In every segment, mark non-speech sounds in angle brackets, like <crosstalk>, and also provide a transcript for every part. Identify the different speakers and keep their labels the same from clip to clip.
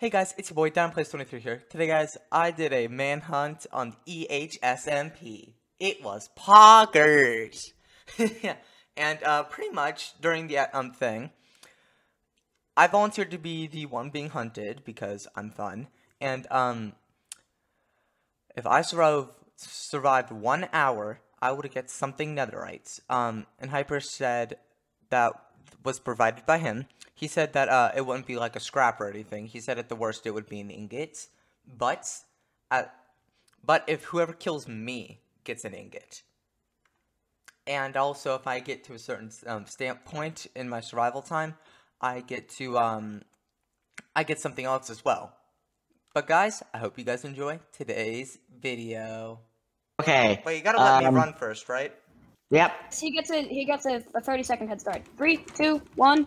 Speaker 1: Hey guys, it's your boy DiamondPlays23 here. Today guys, I did a manhunt on EHSMP. It was poggers! <laughs> yeah, and uh, pretty much during the um thing, I volunteered to be the one being hunted because I'm fun. And um, if I survive survived one hour, I would get something netherite. Um, and Hyper said that was provided by him. He said that uh, it wouldn't be like a scrap or anything. He said at the worst it would be an ingot. But, uh, but if whoever kills me gets an ingot. And also, if I get to a certain um, stamp point in my survival time, I get to um, I get something else as well. But guys, I hope you guys enjoy today's video.
Speaker 2: Okay.
Speaker 1: Wait, you gotta let
Speaker 2: um,
Speaker 1: me run first, right?
Speaker 2: Yep.
Speaker 3: So he gets a he gets a, a thirty second head start. Three, two, one.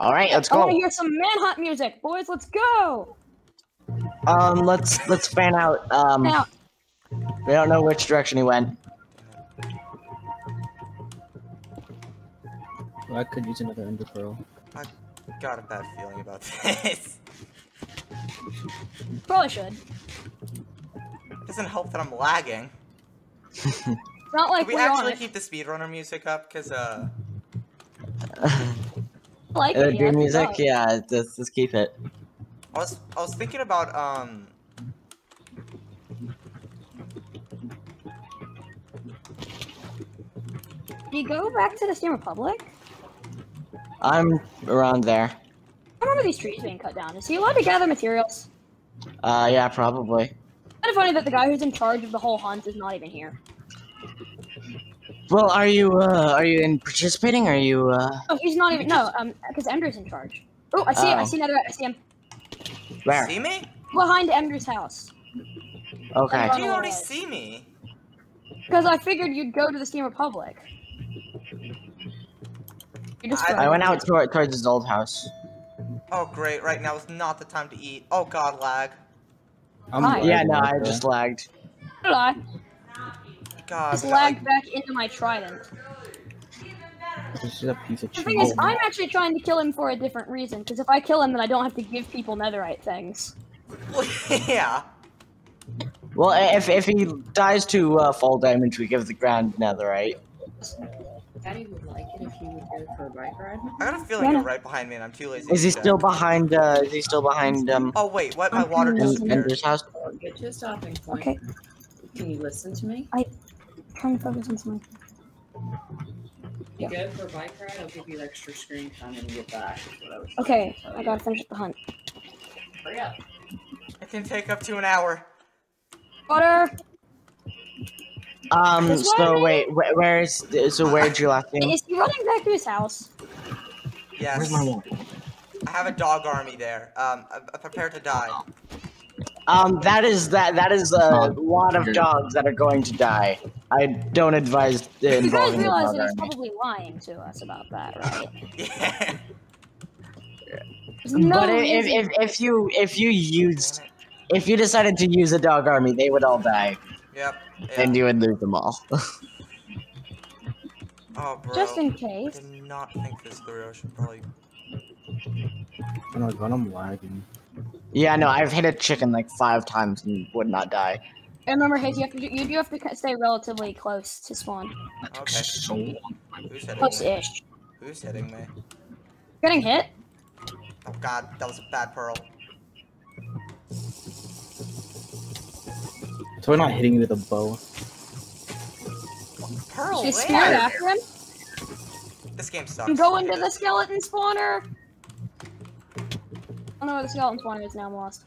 Speaker 2: All right, let's go.
Speaker 3: I want to hear some manhunt music, boys. Let's go.
Speaker 2: Um, let's let's fan out. Um,
Speaker 3: Now,
Speaker 2: we don't know which direction he went.
Speaker 4: I could use another ender pearl.
Speaker 1: Got a bad feeling about this.
Speaker 3: probably should.
Speaker 1: It doesn't help that I'm lagging.
Speaker 3: Not like
Speaker 1: Can we
Speaker 3: we're on
Speaker 1: actually
Speaker 3: it.
Speaker 1: keep the speedrunner music up? Cause uh,
Speaker 3: I <laughs> like
Speaker 2: Uh,
Speaker 3: it.
Speaker 2: dream music,
Speaker 3: it's
Speaker 2: yeah. Let's let's keep it.
Speaker 1: I was I was thinking about um.
Speaker 3: Do you go back to the Steam Republic?
Speaker 2: I'm around there.
Speaker 3: I remember these trees being cut down. Is he allowed to gather materials?
Speaker 2: Uh, yeah, probably.
Speaker 3: Kind of funny that the guy who's in charge of the whole hunt is not even here.
Speaker 2: Well, are you uh are you in participating? Are you uh
Speaker 3: Oh, he's not even. No, um, because Ember's in charge. Oh, I see it. I
Speaker 2: Oh.
Speaker 3: see another. I see him
Speaker 2: where?
Speaker 1: See me?
Speaker 3: behind Ember's house.
Speaker 2: Okay.
Speaker 1: How do you already
Speaker 3: right.
Speaker 1: see me?
Speaker 3: Because I figured you'd go to the Steam Republic. Just
Speaker 1: I-
Speaker 2: I went out toward, towards his old house.
Speaker 1: Oh great! Right now is not the time to eat. Oh god, lag.
Speaker 4: I'm
Speaker 3: Hi.
Speaker 2: Yeah, no, I just lagged.
Speaker 3: I
Speaker 1: God.
Speaker 3: just
Speaker 1: like-
Speaker 3: lagged back into my trident.
Speaker 4: This is a piece of
Speaker 3: The thing is, I'm actually trying to kill him for a different reason. Because if I kill him, then I don't have to give people netherite things. <laughs>
Speaker 1: yeah.
Speaker 2: Well, if if he dies to uh, fall damage, we give the ground netherite.
Speaker 5: Daddy would like it if you would go for a bike ride.
Speaker 1: I got a feeling
Speaker 3: Yeah.
Speaker 1: you're right behind me, and I'm too lazy.
Speaker 2: Is he
Speaker 1: check.
Speaker 2: still behind? Uh, is he still behind um
Speaker 1: Oh wait, what? My water
Speaker 3: I'm
Speaker 2: En-
Speaker 1: disappeared.
Speaker 2: Ender's house?
Speaker 5: Get to a stopping point.
Speaker 3: Okay,
Speaker 5: Can you listen to me?
Speaker 3: Trying to focus on something.
Speaker 5: You go for bike ride, I'll give you extra screen time when you get back. I
Speaker 3: Okay,
Speaker 5: to
Speaker 3: I gotta finish the hunt.
Speaker 5: you. Hurry up.
Speaker 1: It can take up to an hour.
Speaker 3: Water!
Speaker 2: Um.
Speaker 3: This
Speaker 2: So wait, wh- where is? So where'd you last him?
Speaker 3: Is he running back to his house?
Speaker 1: Yes.
Speaker 4: Where's my water?
Speaker 1: I have a dog army there. Um, I, I prepare to die.
Speaker 2: Um. That is that. That is a lot of dogs that are going to die. I don't advise
Speaker 3: You guys
Speaker 2: involving the
Speaker 3: realize that he's probably lying to us about that, right? <laughs>
Speaker 1: Yeah.
Speaker 3: No
Speaker 2: but if, if if if you if you used if you decided to use a dog army, they would all die,
Speaker 1: Yep. Yeah.
Speaker 2: and you would lose them all. <laughs>
Speaker 1: Oh, bro.
Speaker 3: Just in case.
Speaker 1: I
Speaker 3: case.
Speaker 1: did not think this through. I should probably.
Speaker 4: Oh my god, I'm lagging.
Speaker 2: yeah, no, I've hit a chicken like five times and would not die.
Speaker 3: And remember, Hayes, you have to do, you do have to stay relatively close to spawn.
Speaker 1: Okay.
Speaker 4: so.
Speaker 1: Who's hitting me?
Speaker 3: Close-ish.
Speaker 1: Who's hitting me?
Speaker 3: Getting hit?
Speaker 1: Oh god, that was a bad pearl.
Speaker 4: So we're not hitting you with a bow.
Speaker 1: Pearl,
Speaker 3: Should spirit
Speaker 1: where?
Speaker 3: after him?
Speaker 1: This game sucks.
Speaker 3: You go into the skeleton spawner! I don't know where the skeleton spawner is now, I'm lost.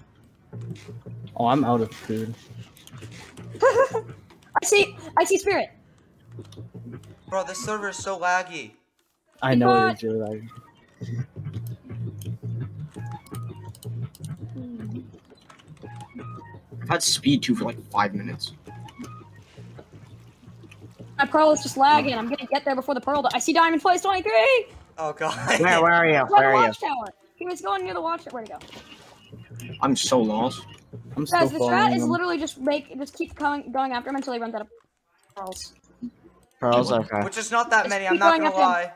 Speaker 4: Oh, I'm out of food. <laughs>
Speaker 3: I see, I see Sprit.
Speaker 1: Bro, this server is so laggy.
Speaker 4: I know it
Speaker 3: What?
Speaker 4: is really lagging.
Speaker 6: I've had speed two for like five minutes.
Speaker 3: My pearl is just lagging. I'm gonna get there before the pearl. I see Diamond Place 23.
Speaker 1: Oh god.
Speaker 2: Where, where are you? Where
Speaker 3: the
Speaker 2: are you?
Speaker 3: watchtower. He was going near the watchtower. Where'd he go?
Speaker 6: I'm so lost.
Speaker 4: I'm still
Speaker 3: Guys, the strat is
Speaker 4: him.
Speaker 3: literally just make just keep coming going after him until he runs out of pearls.
Speaker 2: Pearls, okay.
Speaker 1: Which is not that
Speaker 3: Just
Speaker 1: many, I'm not
Speaker 3: going
Speaker 1: gonna
Speaker 3: after him.
Speaker 1: lie.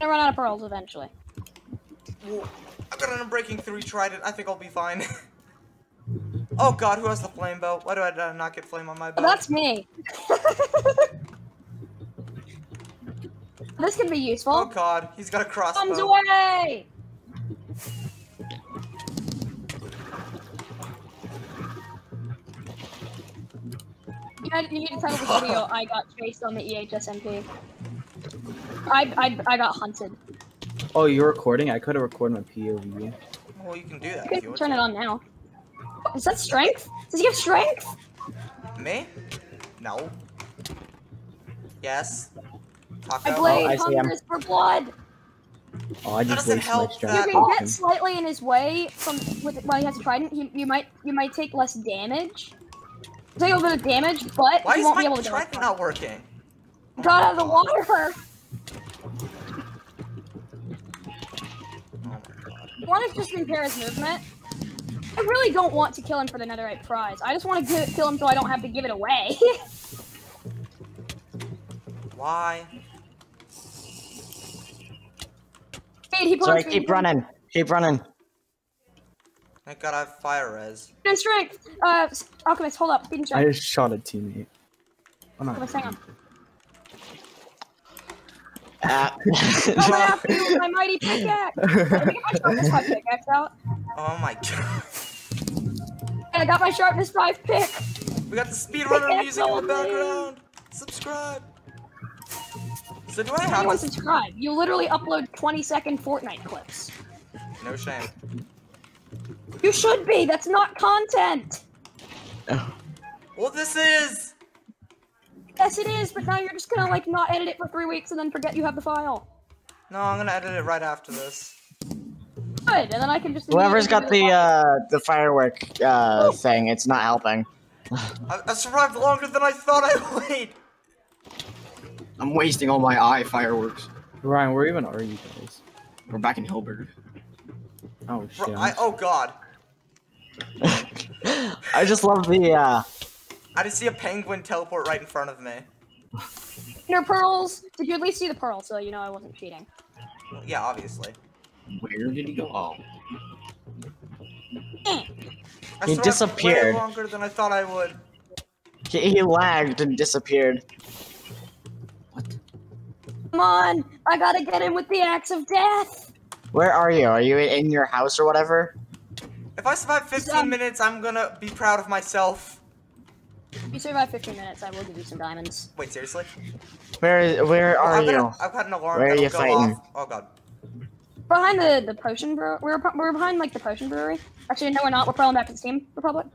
Speaker 3: Gonna run out of pearls eventually.
Speaker 1: Well, I got an unbreaking three trident. I think I'll be fine. <laughs> oh god, who has the flame bow? Why do I uh, not get flame on my bow?
Speaker 3: Oh, that's me. <laughs> this could be useful.
Speaker 1: Oh god, he's got a crossbow.
Speaker 3: Comes away. You need, you need to title this video. I got chased on the EHSMP. I, I, I got hunted.
Speaker 4: Oh, you're recording? I could have recorded my POV.
Speaker 1: Well, you can do that
Speaker 3: You
Speaker 1: if you
Speaker 3: can turn it on now. Is that strength? Does he have strength?
Speaker 1: Me? No. Yes. Taco.
Speaker 3: My blade oh,
Speaker 2: I see him.
Speaker 3: hungers for blood.
Speaker 4: Oh, I
Speaker 1: That
Speaker 4: just
Speaker 1: doesn't
Speaker 4: wasted my
Speaker 1: help
Speaker 3: You
Speaker 1: that-
Speaker 4: strength.
Speaker 3: can get slightly in his way from with while he has a trident. He, you might you might take less damage. Take a little bit of damage, but
Speaker 1: Why
Speaker 3: you won't be able to go as
Speaker 1: trident
Speaker 3: far.
Speaker 1: not working?
Speaker 3: Got out of the water.
Speaker 1: Oh my god.
Speaker 3: I want to just impair his movement. I really don't want to kill him for the netherite prize. I just want to kill him so I don't have to give it away. <laughs>
Speaker 1: Why?
Speaker 3: Speed, he
Speaker 2: Sorry,
Speaker 3: on speed.
Speaker 2: keep running. Keep running.
Speaker 1: Thank god I have fire res.
Speaker 3: Speed and strength. Uh, Alchemist, hold up. Speed and
Speaker 4: I just shot a teammate. Oh,
Speaker 3: Alchemist, hang on.
Speaker 2: Ah. <laughs>
Speaker 3: Coming after you with my mighty pickaxe. I think if I sharpness five pickaxe out.
Speaker 1: Oh my god.
Speaker 3: And I got my sharpness five pick.
Speaker 1: We got the speedrunner
Speaker 3: Pickaxe
Speaker 1: music in the background. Subscribe. So do I have
Speaker 3: Anyone subscribe. You literally upload 20 second Fortnite clips.
Speaker 1: No shame.
Speaker 3: You should be. That's not content.
Speaker 1: Well, this is.
Speaker 3: Yes, it is. But now you're just gonna like not edit it for three weeks and then forget you have the file.
Speaker 1: No, I'm gonna edit it right after this.
Speaker 3: Good, and then I can just.
Speaker 2: Whoever's got
Speaker 3: immediately
Speaker 2: the uh the firework uh thing, it's not helping.
Speaker 1: I, I survived longer than I thought I would.
Speaker 6: I'm wasting all my eye fireworks.
Speaker 4: Ryan, where even are you guys?
Speaker 6: We're back in Hilbert.
Speaker 4: Oh shit.
Speaker 1: Bro, I, oh god. <laughs>
Speaker 2: I just love the uh
Speaker 1: I just see a penguin teleport right in front of me.
Speaker 3: Your pearls. Did you at least see the pearl so you know I wasn't cheating?
Speaker 1: Yeah, obviously.
Speaker 6: Where did he go? Oh.
Speaker 1: I
Speaker 2: He disappeared.
Speaker 1: Way longer than I thought I would.
Speaker 2: he, he lagged and disappeared.
Speaker 6: What?
Speaker 3: Come on! I gotta get him with the axe of death.
Speaker 2: Where are you? Are you in your house or whatever?
Speaker 1: If I survive 15
Speaker 3: Um,
Speaker 1: minutes, I'm gonna be proud of myself.
Speaker 3: If you survive 15 minutes, I will give you some diamonds.
Speaker 1: Wait, seriously?
Speaker 2: Where is where
Speaker 1: Oh,
Speaker 2: are
Speaker 1: I've, got
Speaker 2: you?
Speaker 1: a- I've got an alarm
Speaker 2: Where are you
Speaker 1: go
Speaker 2: fighting?
Speaker 1: off. Oh god.
Speaker 3: Behind the the potion brew, we're we're behind like the potion brewery. Actually, no, we're not. We're probably back to the Steam Republic.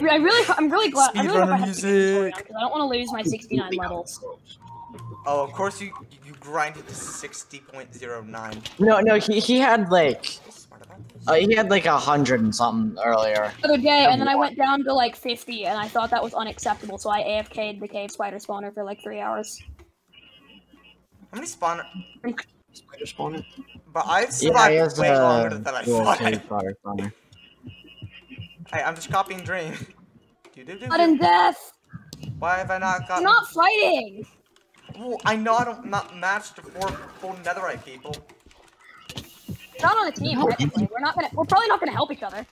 Speaker 3: I really, I'm really glad. I really hope I
Speaker 1: Speedrunner
Speaker 3: have to get
Speaker 1: music.
Speaker 3: because I don't want to lose my 69 levels.
Speaker 1: Oh, of course you you grinded to 60.09.
Speaker 2: No, no, he he had like
Speaker 1: Smart about this.
Speaker 2: uh, he had like a hundred and something earlier.
Speaker 3: The other day, and then I went down to like 50, and I thought that was unacceptable, so I AFK'd the cave spider spawner for like three hours.
Speaker 1: How many spawner?
Speaker 6: Spider spawner?
Speaker 1: But I've
Speaker 2: Yeah,
Speaker 1: survived
Speaker 2: he has
Speaker 1: way longer
Speaker 2: a
Speaker 1: than I
Speaker 2: dual
Speaker 1: thought.
Speaker 2: cave fire spawner. <laughs>
Speaker 1: Hey, I'm just copying Dream. <laughs>
Speaker 3: Blood and death!
Speaker 1: Why have I not
Speaker 3: I'm
Speaker 1: gotten?
Speaker 3: not fighting!
Speaker 1: Well, I know I don't not match the four full netherite people.
Speaker 3: Not on a team, technically. We're not gonna. We're probably not gonna help each other.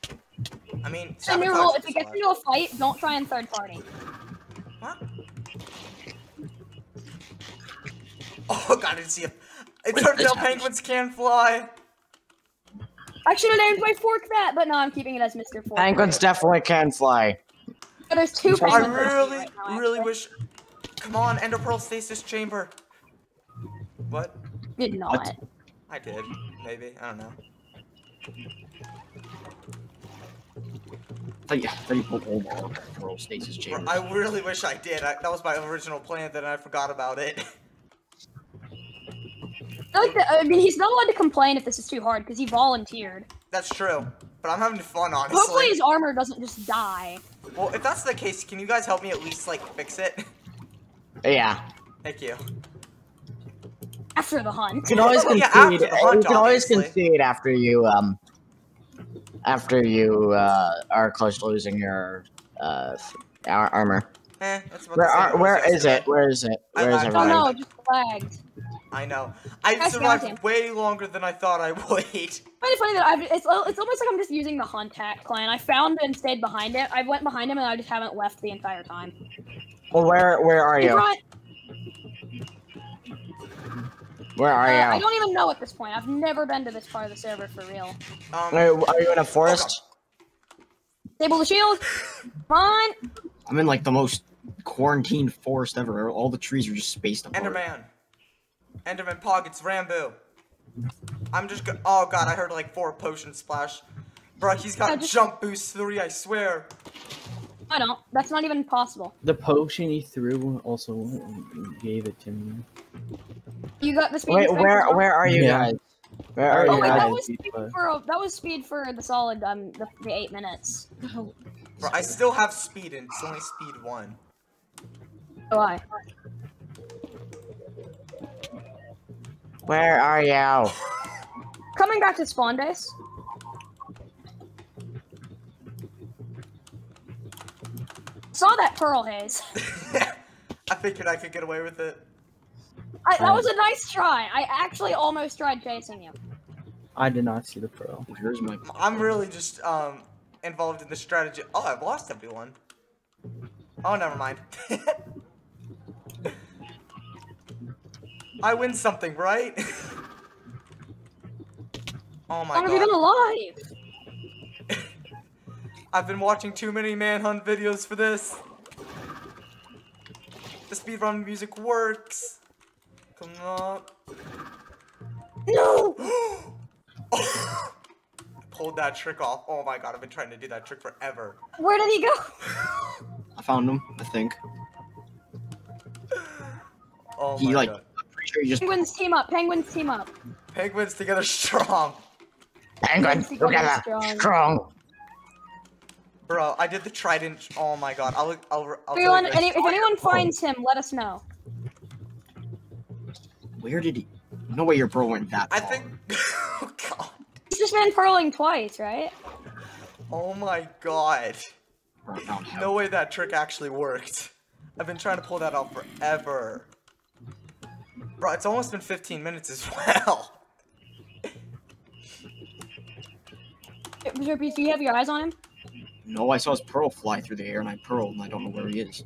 Speaker 1: I mean,
Speaker 3: It's a new rule: if it gets into a fight, don't try and third party.
Speaker 1: What? <laughs> Oh god, I didn't see it. It turned out penguins can fly.
Speaker 3: I should have named my fork that, but no, I'm keeping it as Mr. Fork.
Speaker 2: Penguins definitely can fly.
Speaker 3: But there's two
Speaker 1: I
Speaker 3: penguins. on the team
Speaker 1: really,
Speaker 3: right now,
Speaker 1: really wish. Come on, Ender Pearl stasis chamber. What?
Speaker 3: Did not.
Speaker 1: I did. Maybe. I don't know.
Speaker 6: I thought you, I thought you pulled whole ball of world stasis chamber.
Speaker 1: I really wish I did. I, that was my original plan, then I forgot about it.
Speaker 3: I <laughs> like that. I mean, he's not allowed to complain if this is too hard because he volunteered.
Speaker 1: That's true. but I'm having fun, honestly.
Speaker 3: Hopefully his armor doesn't just die.
Speaker 1: Well, if that's the case, can you guys help me at least like fix it? <laughs>
Speaker 2: Yeah.
Speaker 1: Thank you.
Speaker 3: After the hunt.
Speaker 2: You can always
Speaker 1: Yeah,
Speaker 2: concede.
Speaker 1: after the hunt,
Speaker 2: you can always
Speaker 1: obviously.
Speaker 2: concede after you um after you uh, are close to losing your uh armor.
Speaker 1: Eh, that's about
Speaker 2: Where
Speaker 1: the same
Speaker 2: are,
Speaker 1: as
Speaker 2: where is
Speaker 1: yesterday.
Speaker 2: it? Where is it?
Speaker 1: I
Speaker 2: Where is
Speaker 1: lagged
Speaker 3: Oh
Speaker 2: everything?
Speaker 3: no, just lagged.
Speaker 1: I know. I
Speaker 3: Guys,
Speaker 1: survived way longer than I thought I <laughs> would.
Speaker 3: Really funny that I've, it's, it's almost like I'm just using the hunt hack clan. I found and stayed behind it. I went behind him and I just haven't left the entire time.
Speaker 2: Well, where where are you?
Speaker 3: Brian,
Speaker 2: Where are
Speaker 3: uh, I don't even know at this point. I've never been to this part of the server for real.
Speaker 1: Um,
Speaker 2: Wait, are you in a forest?
Speaker 3: Stable the shield. Come on.
Speaker 6: I'm in like the most quarantined forest ever. All the trees are just spaced apart.
Speaker 1: Enderman. Enderman Pog, it's Rambo. I'm just go- Oh god, I heard like four potions splash. Bro, he's got
Speaker 3: just-
Speaker 1: jump boost three, I swear.
Speaker 3: I don't. That's not even possible.
Speaker 4: The potion he threw also gave it to me.
Speaker 3: You got the speed.
Speaker 2: Wait, where
Speaker 3: well?
Speaker 2: where are you
Speaker 4: Yeah.
Speaker 2: guys? Where are
Speaker 3: Oh
Speaker 2: you
Speaker 3: wait, that
Speaker 2: guys?
Speaker 3: was speed for a, that was speed for the solid um the, the eight minutes.
Speaker 1: Bro, I still have speed and it's only speed one.
Speaker 3: Oh I.
Speaker 2: Where are you?
Speaker 3: Coming back to spawn base. Saw that pearl haze. <laughs>
Speaker 1: I figured I could get away with it.
Speaker 3: I, that was a nice try. I actually almost tried chasing you.
Speaker 4: I did not see the pearl.
Speaker 6: Here's my.
Speaker 1: I'm really just um involved in the strategy. Oh, I've lost everyone. Oh, never mind. <laughs> I win something, right? <laughs> oh my
Speaker 3: How long have you been
Speaker 1: god.
Speaker 3: alive?
Speaker 1: I've been watching too many manhunt videos for this. The speedrun music works. Come on.
Speaker 3: No. <gasps>
Speaker 1: Pulled that trick off. Oh my god, I've been trying to do that trick forever.
Speaker 3: Where did he go?
Speaker 6: I found him. I think. <laughs>
Speaker 1: Oh
Speaker 6: He
Speaker 1: my
Speaker 6: like.
Speaker 1: god.
Speaker 6: Sure he just.
Speaker 3: Penguins team up. Penguins team up.
Speaker 1: Penguins together strong.
Speaker 2: Penguin,
Speaker 3: Penguins
Speaker 2: together,
Speaker 3: strong.
Speaker 2: strong.
Speaker 1: Bro, I did the trident. Oh my god. I'll I'll I'll tell
Speaker 3: Everyone, any, if oh anyone finds him, let us know.
Speaker 6: Where did he? No way your bro went that.
Speaker 1: I
Speaker 6: far.
Speaker 1: think <laughs> Oh god.
Speaker 3: He's just been pearling twice, right?
Speaker 1: Oh my god.
Speaker 6: Bro, down hell.
Speaker 1: No way that trick actually worked. I've been trying to pull that off forever. Bro, it's almost been 15 minutes as <laughs> well.
Speaker 3: Mr. Peace, do you have your eyes on him?
Speaker 6: No, I saw his pearl fly through the air, and I pearled, and I don't know where he is.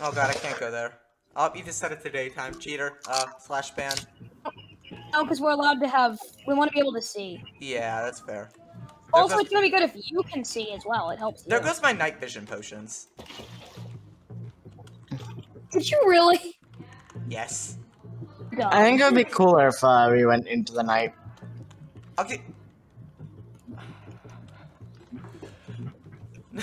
Speaker 1: Oh god, I can't go there. Oh, you just set it to daytime. Cheater. Uh, slash ban.
Speaker 3: Oh, because we're allowed to have. We want to be able to see.
Speaker 1: Yeah, that's fair. There
Speaker 3: Also,
Speaker 1: goes,
Speaker 3: it's gonna be good if you can see as well. It helps.
Speaker 1: there
Speaker 3: you.
Speaker 1: goes my night vision potions.
Speaker 3: Did you really?
Speaker 1: Yes.
Speaker 3: Go.
Speaker 2: I think it would be cooler if uh, we went into the night.
Speaker 1: Okay. <laughs>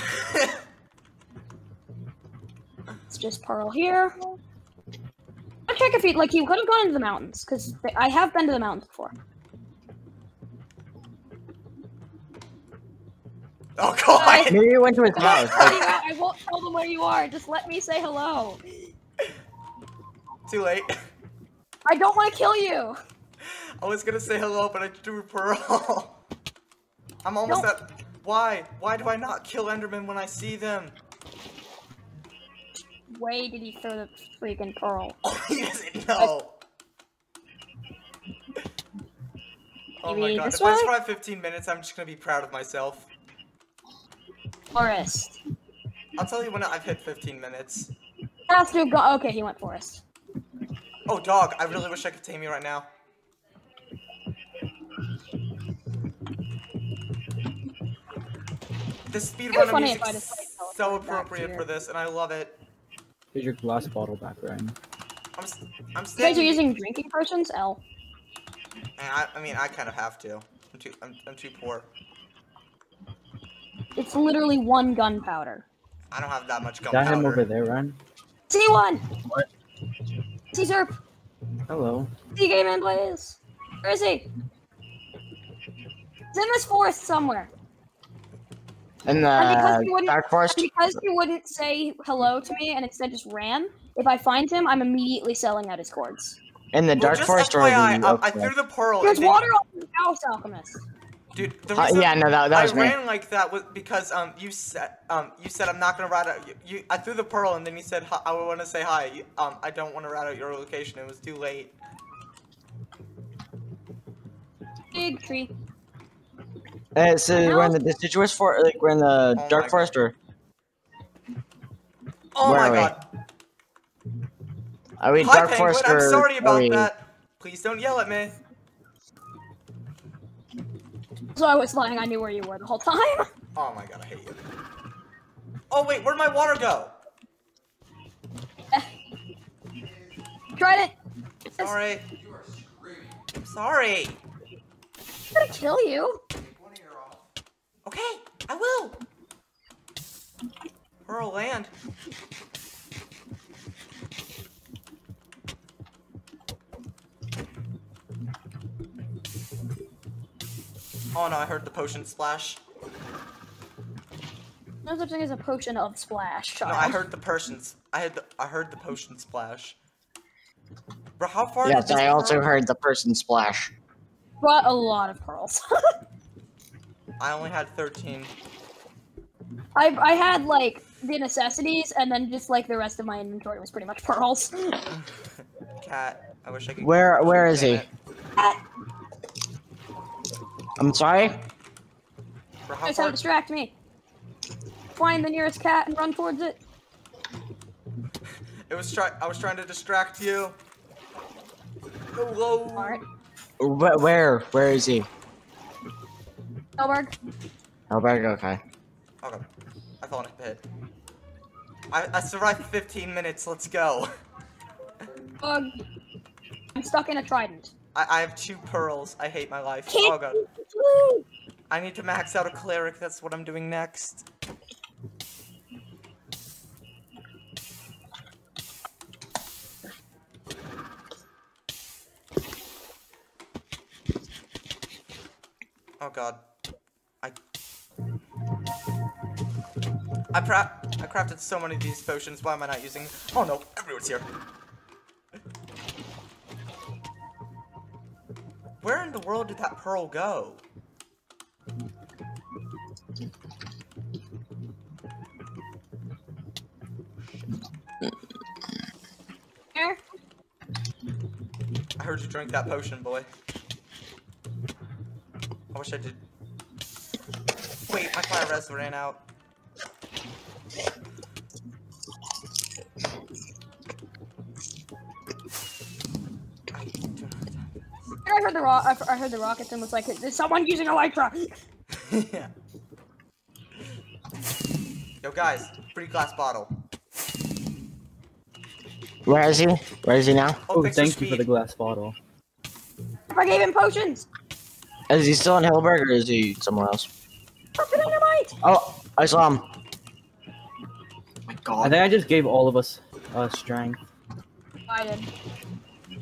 Speaker 3: It's just Pearl here. I'll check if he like he could have gone into the mountains because I have been to the mountains before. <laughs>
Speaker 1: oh god.
Speaker 2: Maybe you went to his <laughs> house.
Speaker 3: Where you at? I won't tell them where you are. Just let me say hello.
Speaker 1: Too late.
Speaker 3: I don't want to kill you.
Speaker 1: I was gonna say hello, but I drew pearl. I'm almost
Speaker 3: No.
Speaker 1: at. Why? Why do I not kill Enderman when I see them?
Speaker 3: Way did he throw the freaking pearl? <laughs>
Speaker 1: Oh, he doesn't know. <laughs> Oh my god! If I survive 15 minutes, I'm just gonna be proud of myself.
Speaker 3: Forest.
Speaker 1: I'll tell you when I've hit 15 minutes.
Speaker 3: To have. Okay, he went forest.
Speaker 1: Oh, dog! I really wish I could tame you right now. The
Speaker 3: It'd be
Speaker 1: speedrunner
Speaker 3: funny
Speaker 1: music
Speaker 3: if I just,
Speaker 1: is so appropriate for this, and I love it.
Speaker 4: Here's your glass bottle back, Ryan.
Speaker 1: I'm, s- I'm
Speaker 3: You guys are using drinking potions? L.
Speaker 1: And I, I mean, I kind of have to. I'm too. I'm, I'm too poor.
Speaker 3: It's literally one gunpowder.
Speaker 1: I don't have that much
Speaker 4: Is that him over. There, Ryan?
Speaker 3: See one.
Speaker 6: What?
Speaker 3: See Zerp.
Speaker 4: Hello.
Speaker 3: See Game Man Blaze. Where is he? He's in this forest somewhere.
Speaker 2: In
Speaker 3: And because
Speaker 2: the
Speaker 3: wouldn't-
Speaker 2: Dark Forest?
Speaker 3: Because he wouldn't say hello to me and instead just ran, if I find him, I'm immediately selling out his cords.
Speaker 2: In the
Speaker 1: Well,
Speaker 2: Dark
Speaker 1: just
Speaker 2: Forest or the
Speaker 1: FYI, um, I threw the pearl.
Speaker 3: There's
Speaker 1: and
Speaker 3: water on the house, Alchemist.
Speaker 1: Dude, the
Speaker 2: Uh, yeah, no, that, that
Speaker 1: I
Speaker 2: was me.
Speaker 1: ran like that was because um you said um you said I'm not gonna rat out you, you I threw the pearl and then you said hi, I want to say hi. You, um I don't want to rat out your location. It was too late.
Speaker 3: Big tree.
Speaker 2: Uh, so we're in the deciduous forest, like we're in the
Speaker 1: Oh
Speaker 2: Dark Forest, or
Speaker 1: Oh
Speaker 2: Where
Speaker 1: my
Speaker 2: are we? are we
Speaker 1: Hi
Speaker 2: Dark
Speaker 1: Penguin,
Speaker 2: Forest
Speaker 1: I'm
Speaker 2: or
Speaker 1: sorry
Speaker 2: are
Speaker 1: about
Speaker 2: we-
Speaker 1: that. Please don't yell at me.
Speaker 3: So I was lying, I knew where you were the whole time. <laughs>
Speaker 1: Oh my god, I hate you. Oh wait, where'd my water go? <laughs>
Speaker 3: Tried it.
Speaker 1: Sorry. I'm sorry.
Speaker 3: I'm gonna kill you.
Speaker 1: Okay, I will. Pearl land. Oh no, I heard the potion splash.
Speaker 3: No such thing as a potion of splash, child.
Speaker 1: No, I heard the potions. I had the I heard the potion splash. Bro, how far?
Speaker 2: Yes, I also heard the person splash.
Speaker 3: Brought a lot of pearls. <laughs>
Speaker 1: I only had thirteen.
Speaker 3: I I had like the necessities, and then just like the rest of my inventory was pretty much pearls. <laughs>
Speaker 1: Cat. I wish I could.
Speaker 2: Where where is he? I'm sorry.
Speaker 1: Bro, how
Speaker 3: Just
Speaker 1: far?
Speaker 3: to distract me. Find the nearest cat and run towards it. <laughs>
Speaker 1: It was try. I was trying to distract you. Hello.
Speaker 3: Alright.
Speaker 2: Wh- Where where is he?
Speaker 3: Elberg.
Speaker 2: Oh, back. Okay.
Speaker 1: Okay. I fell in a pit. I, I survived 15 minutes. Let's go.
Speaker 3: Bug. <laughs> Um, I'm stuck in a trident.
Speaker 1: I, I have two pearls. I hate my life.
Speaker 3: Can't
Speaker 1: Oh god.
Speaker 3: Woo!
Speaker 1: I need to max out a cleric. That's what I'm doing next. Oh god. I pra I crafted so many of these potions. Why am I not using? Oh no, everyone's here. Where in the world did that pearl go?
Speaker 3: Here.
Speaker 1: I heard you drink that potion, boy. I wish I did. Wait, my fire res ran out. I do not
Speaker 3: I heard the rock. I heard the rockets and was like, "Is someone using Elytra?"
Speaker 1: have- <laughs> yeah. Yo, guys, free glass bottle.
Speaker 2: Where is he? Where is he now?
Speaker 1: Oh,
Speaker 4: Oh, thank you for the glass bottle.
Speaker 3: I gave him potions.
Speaker 2: Is he still in Hillberg or is he somewhere else?
Speaker 3: Up to dynamite.
Speaker 2: Oh, I saw him.
Speaker 6: My
Speaker 4: I think I just gave all of us uh, strength.
Speaker 3: I did.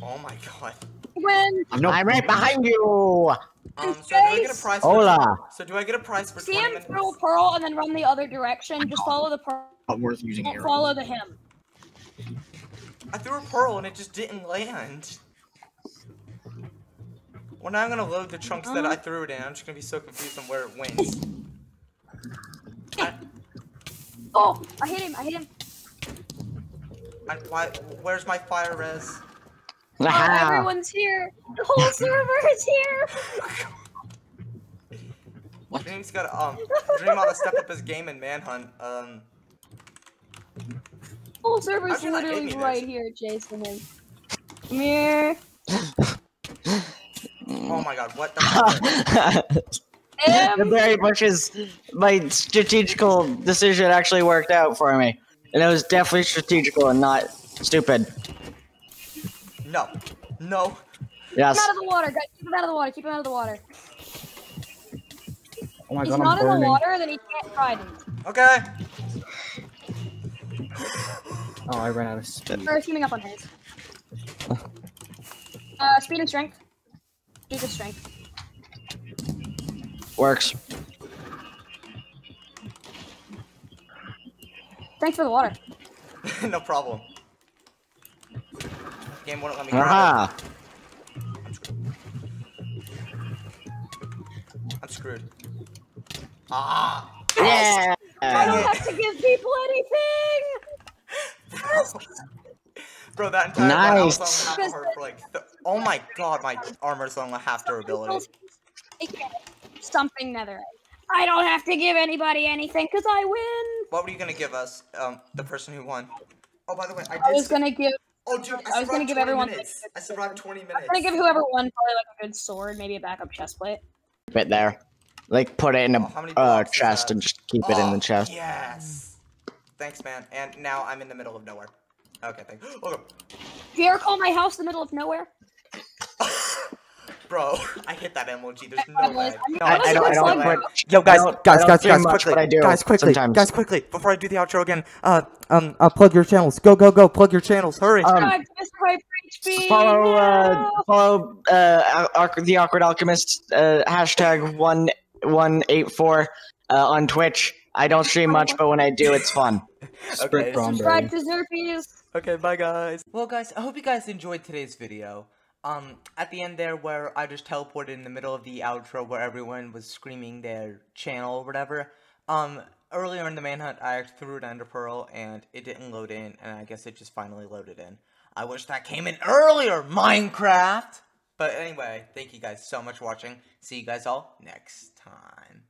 Speaker 1: Oh my god.
Speaker 3: When
Speaker 6: I'm no
Speaker 2: I'm right behind you.
Speaker 1: Um, so do I get a prize? For,
Speaker 2: Hola.
Speaker 1: so do I get a prize for
Speaker 3: see him throw a pearl and then run the other direction, just follow the pearl.
Speaker 6: not worth using
Speaker 3: Don't follow the him.
Speaker 1: I threw a pearl and it just didn't land. Well, now I'm gonna load the chunks that
Speaker 3: Uh.
Speaker 1: I threw it in. I'm just gonna be so confused on where it went. I,
Speaker 3: Oh, I hit him. I hit him.
Speaker 1: I, why, where's my fire res?
Speaker 3: Oh, everyone's here. The whole <laughs> server is here.
Speaker 1: Dream's gotta um, Dream ought to step up his game in Manhunt. Um,
Speaker 3: The whole server
Speaker 1: How'd
Speaker 3: is
Speaker 1: you not hit
Speaker 3: literally
Speaker 1: me there?
Speaker 3: right here chasing him. Come here.
Speaker 1: oh my god, what the <laughs> fuck?
Speaker 2: the
Speaker 3: Him.
Speaker 2: berry bushes, my strategical decision actually worked out for me. And it was definitely strategical and not stupid.
Speaker 1: No, no.
Speaker 2: Yes.
Speaker 3: Keep him out of the water, guys. Keep him out of the water. Keep him out of the water.
Speaker 4: Oh my
Speaker 3: He's
Speaker 4: god,
Speaker 3: not
Speaker 4: I'm
Speaker 3: in the water, then he can't trident.
Speaker 1: Okay.
Speaker 4: Oh, I ran out of speed.
Speaker 3: Or teaming up on his. Uh, speed and strength. Do the strength.
Speaker 2: Works.
Speaker 3: Thanks for the water. <laughs>
Speaker 1: no problem. Game wouldn't let me grab
Speaker 2: Aha!
Speaker 1: it. I'm screwed. Ah!
Speaker 2: Yeah!
Speaker 3: I don't have to give people anything. <laughs>
Speaker 1: Bro, that entire run, I was on half heart for like. Oh my god, my armor's only half durability.
Speaker 3: Something netherite. I don't have to give anybody anything because I win.
Speaker 1: What were you gonna give us? Um, the person who won. Oh, by the way, I did.
Speaker 3: I was
Speaker 1: s-
Speaker 3: gonna give.
Speaker 1: Oh, dude, I,
Speaker 3: I was gonna give everyone-
Speaker 1: Minutes. I survived 20 minutes.
Speaker 3: I'm gonna give whoever won probably like a good sword, maybe a backup chest plate.
Speaker 2: Bit there. Like, put it in a
Speaker 1: Oh,
Speaker 2: uh, chest and just keep it in
Speaker 1: Oh,
Speaker 2: the chest.
Speaker 1: Yes. Thanks, man. And now I'm in the middle of nowhere. Okay, thanks. <gasps> Okay.
Speaker 3: Do you ever call my house the middle of nowhere?
Speaker 1: Bro, <laughs> I hit that emoji. There's no way.
Speaker 3: I mean,
Speaker 1: No,
Speaker 2: I, I don't, I don't
Speaker 3: like-
Speaker 2: put.
Speaker 1: Yo, guys,
Speaker 2: I don't-
Speaker 1: guys, guys, guys,
Speaker 2: do much,
Speaker 1: quickly,
Speaker 2: but I do
Speaker 1: guys, quickly,
Speaker 2: sometimes.
Speaker 1: guys, quickly, before I do the outro again, uh, um, uh, plug your channels. Go, go, go, plug your channels. Hurry.
Speaker 2: Um,
Speaker 3: Subscribe to Mr. Hyper HB.
Speaker 2: follow uh follow uh Awk- the awkward alchemist uh hashtag one one eight four uh on twitch i don't stream much but when i do it's fun <laughs>
Speaker 1: Okay.
Speaker 3: Subscribe to Zurpyz.
Speaker 1: Okay, bye guys. Well, guys, I hope you guys enjoyed today's video. Um, at the end there, where I just teleported in the middle of the outro, where everyone was screaming their channel or whatever. Um, earlier in the manhunt, I threw an ender pearl and it didn't load in, and I guess it just finally loaded in. I wish that came in earlier, Minecraft. But anyway, thank you guys so much for watching. See you guys all next time.